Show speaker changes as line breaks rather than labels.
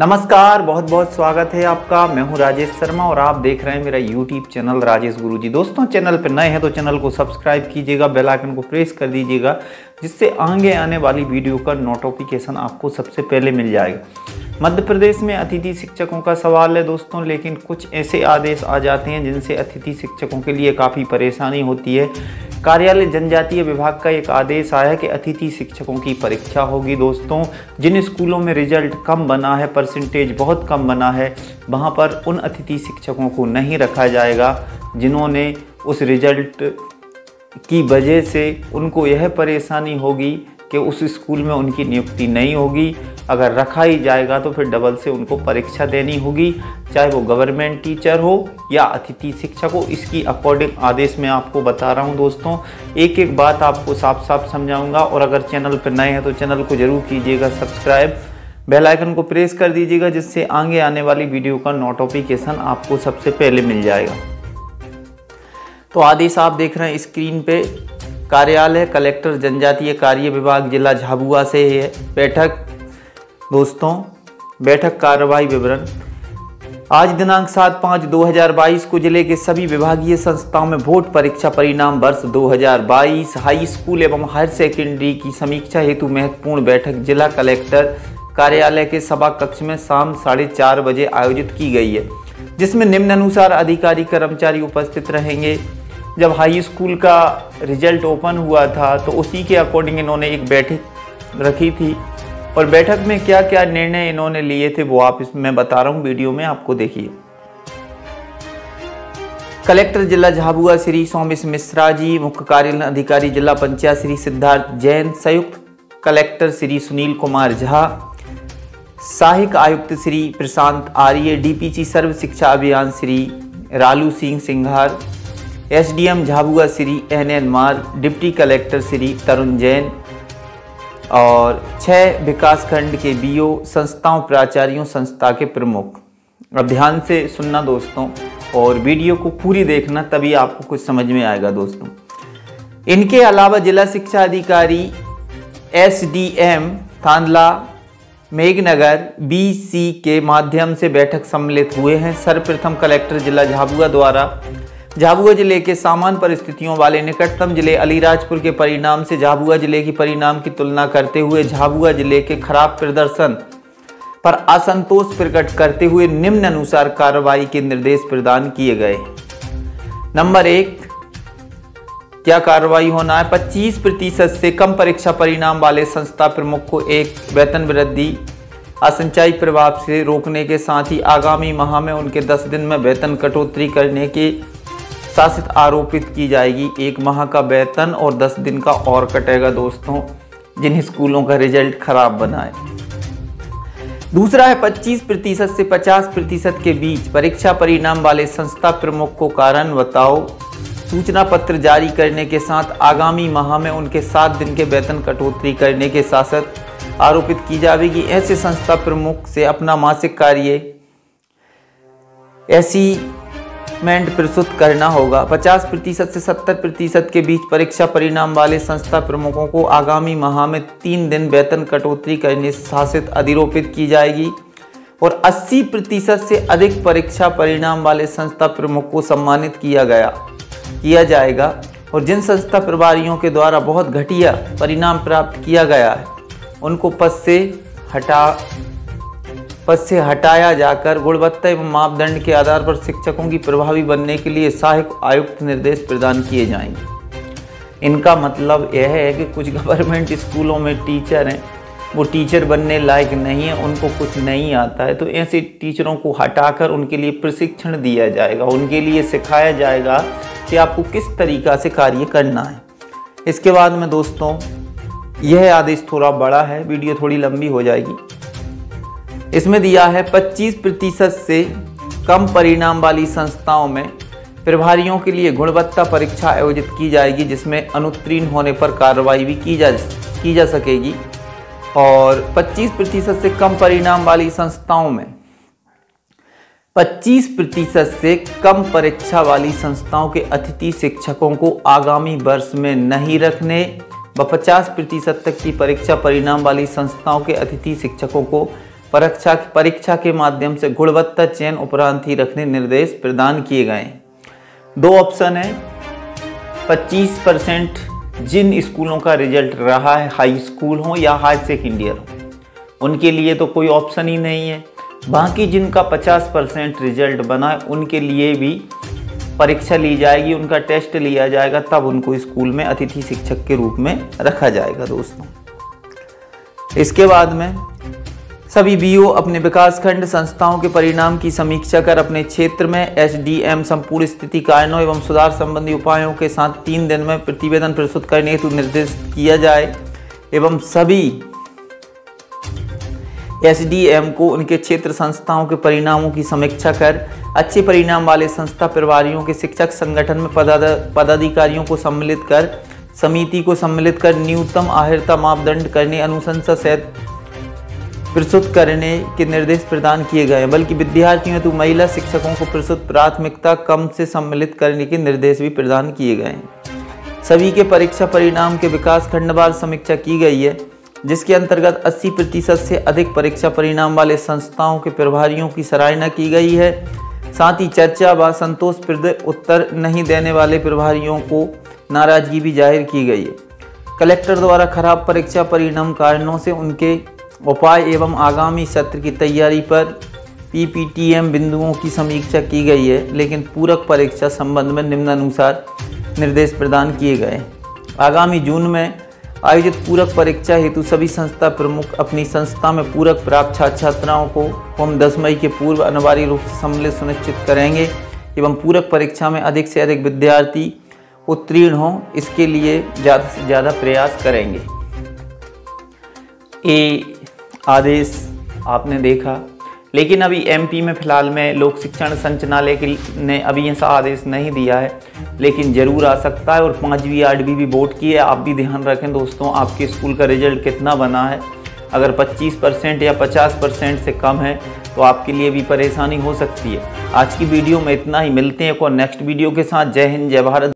नमस्कार, बहुत बहुत स्वागत है आपका। मैं हूँ राजेश शर्मा और आप देख रहे हैं मेरा यूट्यूब चैनल राजेश गुरुजी। दोस्तों, चैनल पर नए हैं तो चैनल को सब्सक्राइब कीजिएगा, बेल आइकन को प्रेस कर दीजिएगा। जिससे आगे आने वाली वीडियो का नोटिफिकेशन आपको सबसे पहले मिल जाएगा। मध्य प्रदेश में अतिथि शिक्षकों का सवाल है दोस्तों, लेकिन कुछ ऐसे आदेश आ जाते हैं जिनसे अतिथि शिक्षकों के लिए काफ़ी परेशानी होती है। कार्यालय जनजातीय विभाग का एक आदेश आया कि अतिथि शिक्षकों की परीक्षा होगी दोस्तों। जिन स्कूलों में रिज़ल्ट कम बना है परसेंटेज बहुत कम बना है, वहाँ पर उन अतिथि शिक्षकों को नहीं रखा जाएगा, जिन्होंने उस रिज़ल्ट की वजह से उनको यह परेशानी होगी कि उस स्कूल में उनकी नियुक्ति नहीं होगी। अगर रखा ही जाएगा तो फिर डबल से उनको परीक्षा देनी होगी। चाहे वो गवर्नमेंट टीचर हो या अतिथि शिक्षक हो, इसकी अकॉर्डिंग आदेश में आपको बता रहा हूँ दोस्तों। एक एक बात आपको साफ़ साफ़ समझाऊँगा और अगर चैनल पर नए हैं तो चैनल को ज़रूर कीजिएगा सब्सक्राइब। बेल आइकन को प्रेस कर दीजिएगा जिससे आगे आने वाली वीडियो का नोटिफिकेशन आपको सबसे पहले मिल जाएगा। तो आदेश आप देख रहे हैं स्क्रीन पे कार्यालय, कलेक्टर, जनजातीय कार्य विभाग, जिला झाबुआ से है बैठक। दोस्तों, बैठक कार्रवाई विवरण। आज दिनांक सात पाँच दो हज़ार बाईस को ज़िले के सभी विभागीय संस्थाओं में वोट परीक्षा परिणाम वर्ष 2022 हाई स्कूल एवं हायर सेकेंडरी की समीक्षा हेतु महत्वपूर्ण बैठक जिला कलेक्टर कार्यालय के सभा कक्ष में शाम साढ़े चार बजे आयोजित की गई है। जिसमें निम्न अनुसार अधिकारी कर्मचारी उपस्थित रहेंगे। जब हाई स्कूल का रिज़ल्ट ओपन हुआ था तो उसी के अकॉर्डिंग इन्होंने एक बैठक रखी थी। और बैठक में क्या क्या निर्णय इन्होंने लिए थे, वो आप इसमें बता रहा हूँ, वीडियो में आपको देखिए। कलेक्टर जिला झाबुआ श्री सोमेश मिश्रा जी, मुख्य कार्यालय अधिकारी जिला पंचायत श्री सिद्धार्थ जैन, संयुक्त कलेक्टर श्री सुनील कुमार झा सहायक आयुक्त Shri Prashant Arya DPC Sarva Shiksha Abhiyan Shri Ralu Singh Singhar SDM Jhabua Shri N N Mar, deputy collector Shri Tarun Jain और छह विकासखंड के बीओ, संस्थाओं प्राचार्यों, संस्था के प्रमुख। अब ध्यान से सुनना दोस्तों और वीडियो को पूरी देखना, तभी आपको कुछ समझ में आएगा दोस्तों। इनके अलावा जिला शिक्षा अधिकारी S D M Thandla Meghnagar BC के माध्यम से बैठक सम्मिलित हुए हैं। सर्वप्रथम कलेक्टर जिला झाबुआ द्वारा। झाबुआ ज़िले के सामान्य परिस्थितियों वाले निकटतम ज़िले अलीराजपुर के परिणाम से झाबुआ ज़िले की परिणाम की तुलना करते हुए झाबुआ ज़िले के खराब प्रदर्शन पर असंतोष प्रकट करते हुए निम्न अनुसार कार्रवाई के निर्देश प्रदान किए गए। नंबर एक क्या कार्रवाई होना है। 25 प्रतिशत से कम परीक्षा परिणाम वाले संस्था प्रमुख को एक वेतन वृद्धि। असंचाई प्रभाव से रोकने के साथ ही आगामी माह में उनके 10 दिन में वेतन कटौती करने के शासित आरोपित की जाएगी। एक माह का वेतन और दस दिन का और कटेगा दोस्तों जिन स्कूलों का रिज़ल्ट खराब बनाए दूसरा है 25 प्रतिशत से 50 प्रतिशत के बीच परीक्षा परिणाम वाले संस्था प्रमुख को कारण बताओ। सूचना पत्र जारी करने के साथ आगामी माह में उनके सात दिन के वेतन कटौती करने के साथ आरोपित की जाएगी। ऐसे संस्था प्रमुख से अपना मासिक कार्य ऐसी मेंट प्रस्तुत करना होगा। 50 प्रतिशत से 70 प्रतिशत के बीच परीक्षा परिणाम वाले संस्था प्रमुखों को आगामी माह में तीन दिन वेतन कटौती करने शासित अधिरोपित की जाएगी और 80 प्रतिशत से अधिक परीक्षा परिणाम वाले संस्था प्रमुख को सम्मानित किया गया। किया जाएगा और जिन संस्था प्रभारियों के द्वारा बहुत घटिया परिणाम प्राप्त किया गया है, उनको पद से हटा, पद से हटाया जाकर गुणवत्ता एवं मापदंड के आधार पर शिक्षकों की प्रभावी बनने के लिए सहायक आयुक्त निर्देश प्रदान किए जाएँगे। इनका मतलब यह है कि कुछ गवर्नमेंट स्कूलों में टीचर हैं, वो टीचर बनने लायक नहीं है, उनको कुछ नहीं आता है तो ऐसे टीचरों को हटाकर उनके लिए प्रशिक्षण दिया जाएगा, उनके लिए सिखाया जाएगा कि आपको किस तरीका से कार्य करना है। इसके बाद में दोस्तों, यह आदेश थोड़ा बड़ा है, वीडियो थोड़ी लंबी हो जाएगी। इसमें दिया है 25 प्रतिशत से कम परिणाम वाली संस्थाओं में प्रभारियों के लिए गुणवत्ता परीक्षा आयोजित की जाएगी, जिसमें अनुत्तीर्ण होने पर कार्रवाई भी की जा की जा सकेगी। और 25 प्रतिशत से कम परिणाम वाली संस्थाओं में 25 प्रतिशत से कम परीक्षा वाली संस्थाओं के अतिथि शिक्षकों को आगामी वर्ष में नहीं रखने व 50 प्रतिशत तक की परीक्षा परिणाम वाली संस्थाओं के अतिथि शिक्षकों को परीक्षा परीक्षा के माध्यम से गुणवत्ता चयन उपरांत ही रखने निर्देश प्रदान किए गए दो ऑप्शन है। 25 परसेंट जिन स्कूलों का रिज़ल्ट रहा है, हाई स्कूल हो या हायर सेकेंडियर हो, उनके लिए तो कोई ऑप्शन ही नहीं है। बाकी जिनका 50 परसेंट रिज़ल्ट बना उनके लिए भी परीक्षा ली जाएगी, उनका टेस्ट लिया जाएगा, तब उनको स्कूल में अतिथि शिक्षक के रूप में रखा जाएगा दोस्तों। इसके बाद में सभी बीओ अपने विकासखंड संस्थाओं के परिणाम की समीक्षा कर अपने क्षेत्र में एसडीएम संपूर्ण स्थिति कारणों एवं सुधार संबंधी उपायों के साथ तीन दिन में प्रतिवेदन प्रस्तुत करने हेतु निर्देश किया जाए, एवं सभी एसडीएम को उनके क्षेत्र संस्थाओं के परिणामों की समीक्षा कर, अच्छे परिणाम वाले संस्था प्रभारियों के शिक्षक संगठन में पदाधिकारियों को सम्मिलित कर, समिति को सम्मिलित कर न्यूनतम आहिरता मापदंड करने अनुशंसा सहित प्रस्तुत करने के निर्देश प्रदान किए गए हैं। बल्कि विद्यार्थियों तो महिला शिक्षकों को प्रस्तुत प्राथमिकता कम से सम्मिलित करने के निर्देश भी प्रदान किए गए हैं। सभी के परीक्षा परिणाम के विकास खंडवार समीक्षा की गई है। जिसके अंतर्गत 80 प्रतिशत से अधिक परीक्षा परिणाम वाले संस्थाओं के प्रभारियों की सराहना की गई है। साथ ही चर्चा व संतोषप्रद उत्तर नहीं देने वाले प्रभारियों को नाराज़गी भी ज़ाहिर की गई है। कलेक्टर द्वारा खराब परीक्षा परिणाम कारणों से उनके उपाय एवं आगामी सत्र की तैयारी पर पीपीटीएम बिंदुओं की समीक्षा की गई है, लेकिन पूरक परीक्षा संबंध में निम्नानुसार निर्देश प्रदान किए गए आगामी जून में आयोजित पूरक परीक्षा हेतु सभी संस्था प्रमुख अपनी संस्था में पूरक प्राप्त छात्र छात्राओं को हम 10 मई के पूर्व अनिवार्य रूप से सम्मिलित सुनिश्चित करेंगे एवं पूरक परीक्षा में अधिक से अधिक विद्यार्थी उत्तीर्ण हों, इसके लिए ज़्यादा से ज़्यादा प्रयास करेंगे। ए आदेश आपने देखा। लेकिन अभी एमपी में फ़िलहाल में लोक शिक्षण संचालय ने अभी ऐसा आदेश नहीं दिया है, लेकिन ज़रूर आ सकता है और पाँचवीं आठवीं भी वोट की है। आप भी ध्यान रखें दोस्तों, आपके स्कूल का रिज़ल्ट कितना बना है। अगर 25 परसेंट या 50 परसेंट से कम है तो आपके लिए भी परेशानी हो सकती है। आज की वीडियो में इतना ही। मिलते हैं और नेक्स्ट वीडियो के साथ। जय हिंद, जय भारत।